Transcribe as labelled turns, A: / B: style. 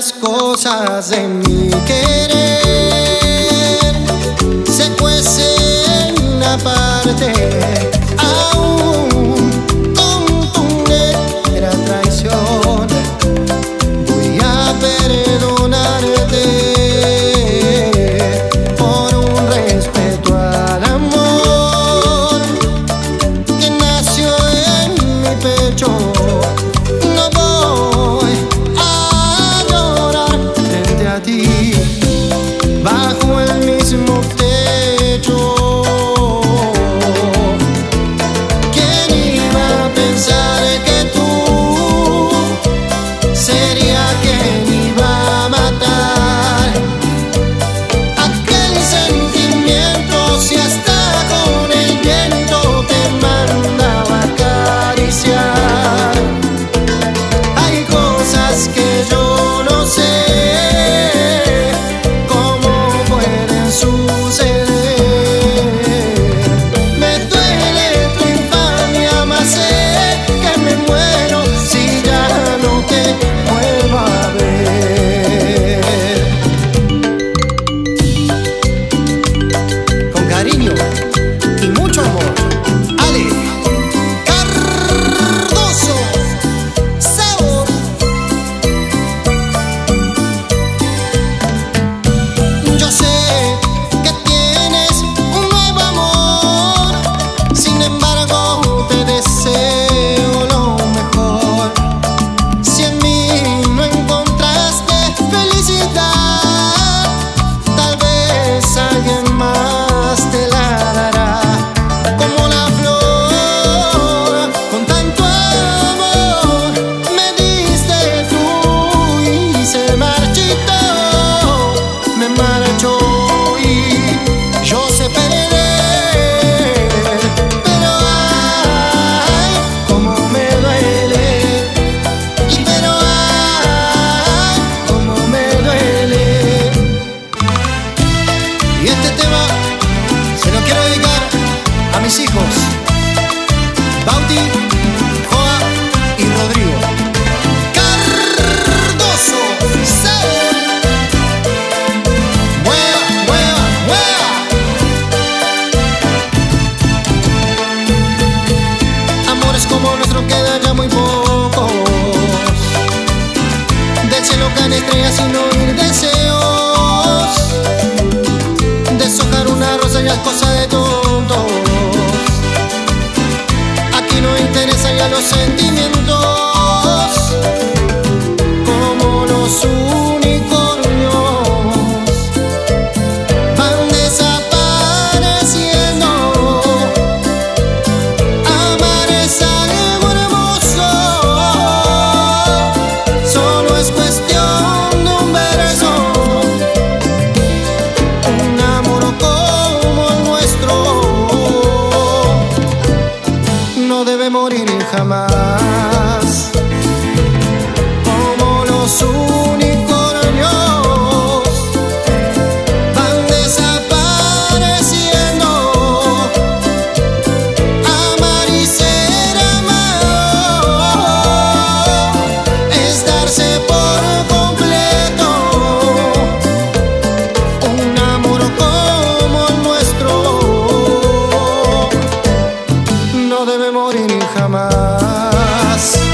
A: las cosas de mi querer se cuecen aparte. Estrellas sin oír deseos. Deshojar una rosa ya es cosa de tontos. Aquí no interesa ya los sentimientos. Debe morir Χαμάς